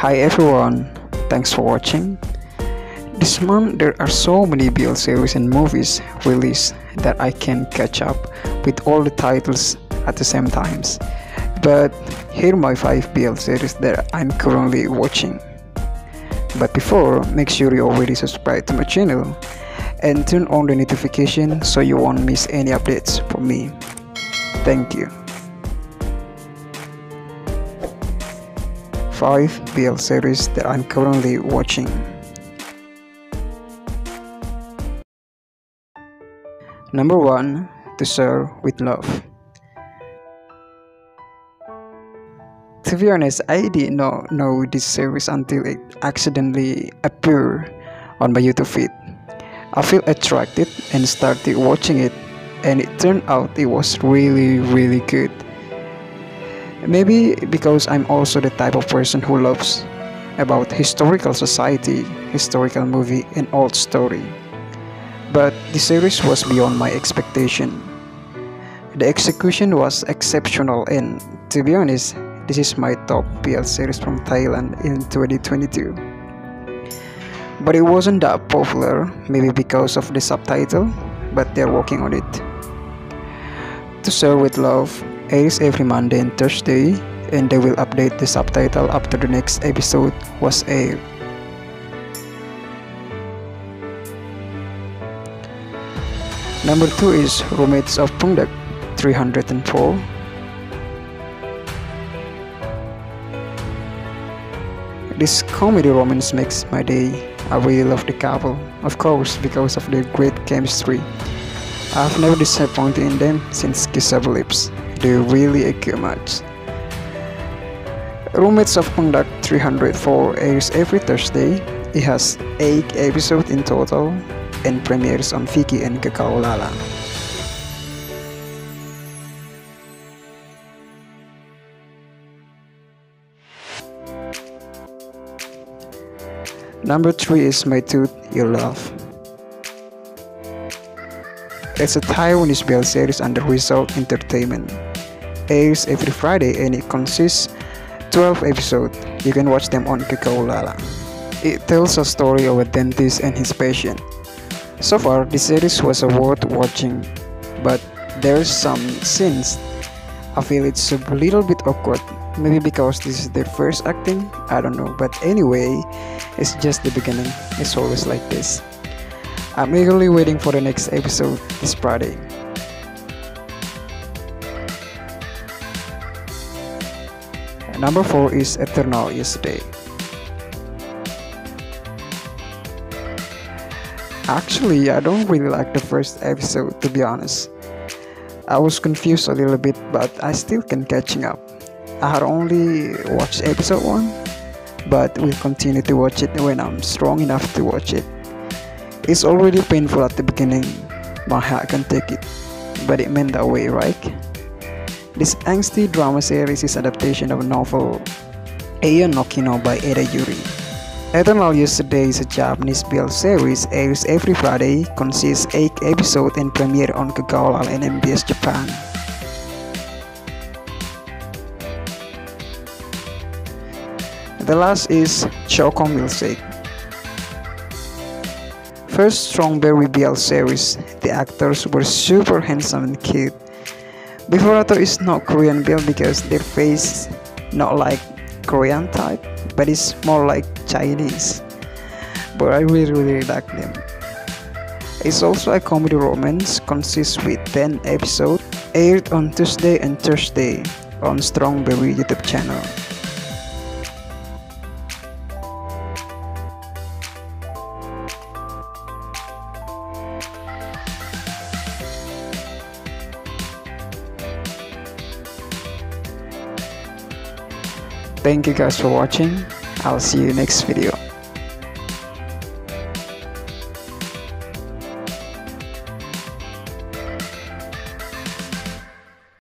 Hi everyone, thanks for watching. This month there are so many BL series and movies released that I can catch up with all the titles at the same times. But here are my 5 BL series that I'm currently watching. But before, make sure you already subscribe to my channel and turn on the notification so you won't miss any updates from me. Thank you. 5 BL series that I'm currently watching. Number 1 To Sir with Love. To be honest, I did not know this series until it accidentally appeared on my YouTube feed. I felt attracted and started watching it, and it turned out it was really, really good. Maybe because I'm also the type of person who loves about historical society, historical movie, and old story. But the series was beyond my expectation. The execution was exceptional and to be honest, this is my top BL series from Thailand in 2022. But it wasn't that popular, maybe because of the subtitle, but they're working on it. To Sir with Love airs every Monday and Thursday, and they will update the subtitle after the next episode was aired. Number 2 is Roommates of Poongduck 304. This comedy romance makes my day. I really love the couple, of course, because of their great chemistry. I've never disappointed in them since Kissable Lips. They're really a good match. Roommates of Poongduck 304 airs every Thursday. It has 8 episodes in total and premieres on Viki and GagaOOLala. Number 3 is My Tooth, Your Love. It's a Taiwanese BL series under Result Entertainment. Airs every Friday and it consists 12 episodes. You can watch them on GagaOOLala. It tells a story of a dentist and his patient. So far, the series was worth watching, but there's some scenes I feel it's a little bit awkward. Maybe because this is their first acting, I don't know. But anyway, it's just the beginning. It's always like this. I'm eagerly waiting for the next episode this Friday. Number 4 is Eternal Yesterday. Actually, I don't really like the first episode to be honest. I was confused a little bit, but I still can catching up. I had only watched episode 1, but will continue to watch it when I'm strong enough to watch it. It's already painful at the beginning, my heart can take it, but it meant that way, right? This angsty drama series is adaptation of a novel Eia no Kino by Eda Yuri. Eternal Yesterday is a Japanese BL series airs every Friday, consists 8 episodes and premiere on Kakao and MBS Japan. The last is Choco Milkshake. First Strawberry BL series, the actors were super handsome and cute. Before I thought it's not Korean BL because their face not like Korean type, but it's more like Chinese. But I really really like them. It's also a comedy romance, consists with 10 episodes, aired on Tuesday and Thursday on Strawberry YouTube channel. Thank you guys for watching. I'll see you next video.